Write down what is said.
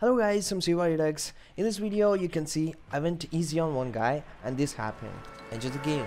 Hello guys, I'm CVA Redux. In this video you can see I went easy on one guy and this happened. Enjoy the game.